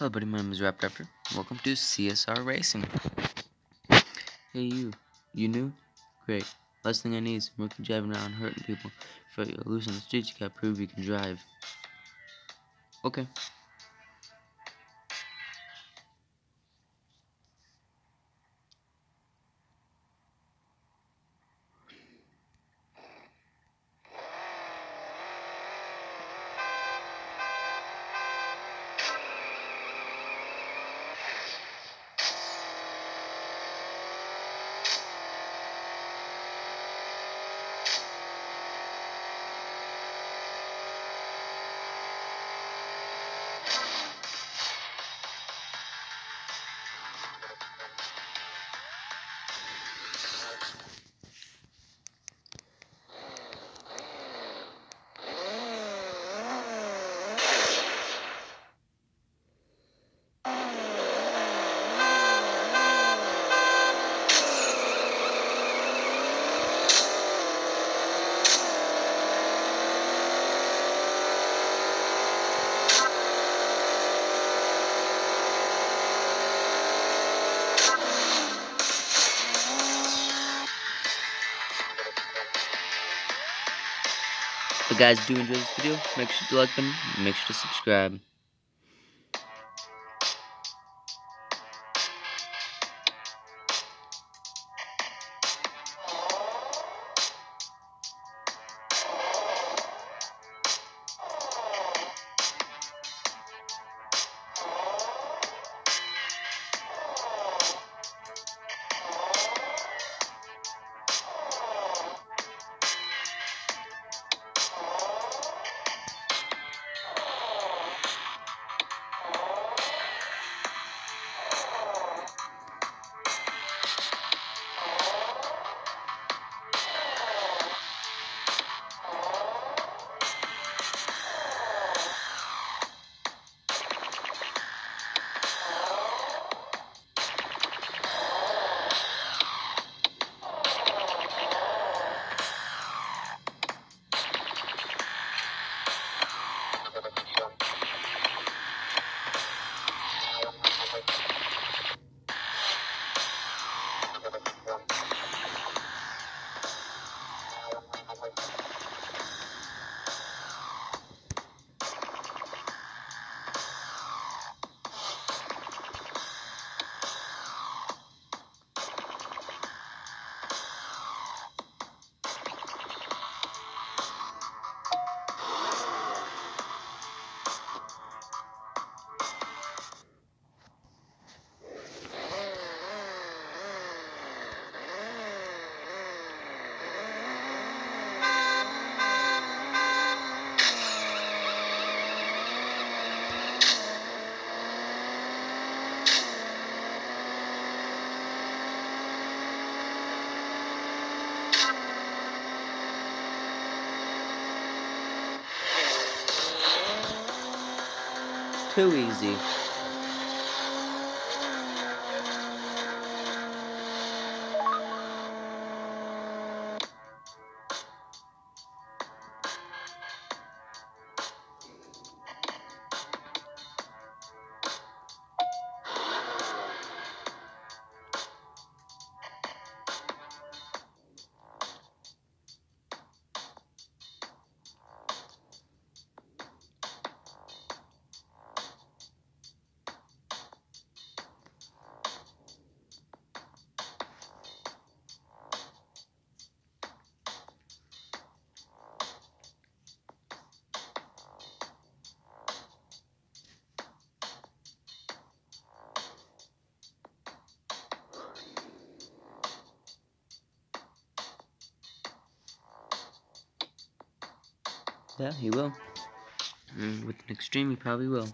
Hello buddy, my name is Raptor Aptor. Welcome to CSR Racing. Hey you, you new? Great. Last thing I need is rookie driving around hurting people. If you're loose on the streets, you gotta prove you can drive. Okay. Guys, do enjoy this video, make sure to like them, make sure to subscribe. Too easy. Yeah, he will. Mm, with an extreme, he probably will.